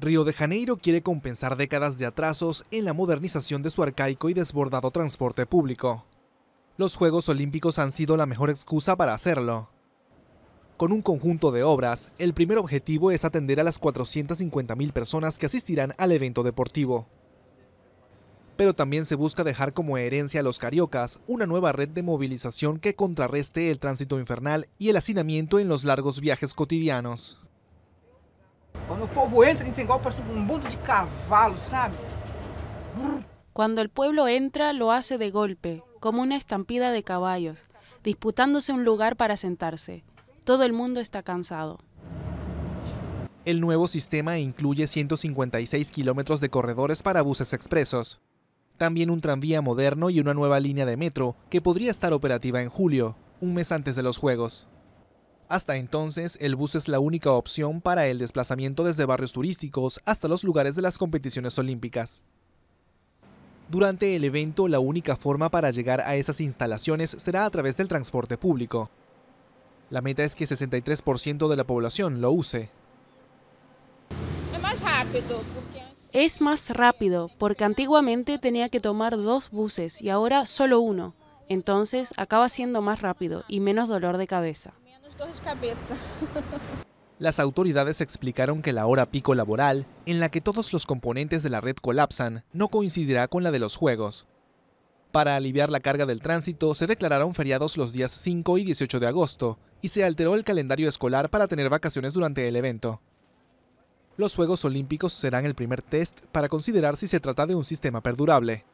Río de Janeiro quiere compensar décadas de atrasos en la modernización de su arcaico y desbordado transporte público. Los Juegos Olímpicos han sido la mejor excusa para hacerlo. Con un conjunto de obras, el primer objetivo es atender a las 450.000 personas que asistirán al evento deportivo. Pero también se busca dejar como herencia a los cariocas una nueva red de movilización que contrarreste el tránsito infernal y el hacinamiento en los largos viajes cotidianos. Cuando el povo entra, igual parece un mundo de cavalos, ¿sabe? Cuando el pueblo entra, lo hace de golpe, como una estampida de caballos, disputándose un lugar para sentarse. Todo el mundo está cansado. El nuevo sistema incluye 156 kilómetros de corredores para buses expresos. También un tranvía moderno y una nueva línea de metro que podría estar operativa en julio, un mes antes de los Juegos. Hasta entonces, el bus es la única opción para el desplazamiento desde barrios turísticos hasta los lugares de las competiciones olímpicas. Durante el evento, la única forma para llegar a esas instalaciones será a través del transporte público. La meta es que 63% de la población lo use. Es más rápido porque antiguamente tenía que tomar dos buses y ahora solo uno. Entonces acaba siendo más rápido y menos dolor de cabeza. Las autoridades explicaron que la hora pico laboral, en la que todos los componentes de la red colapsan, no coincidirá con la de los Juegos. Para aliviar la carga del tránsito, se declararon feriados los días 5 y 18 de agosto, y se alteró el calendario escolar para tener vacaciones durante el evento. Los Juegos Olímpicos serán el primer test para considerar si se trata de un sistema perdurable.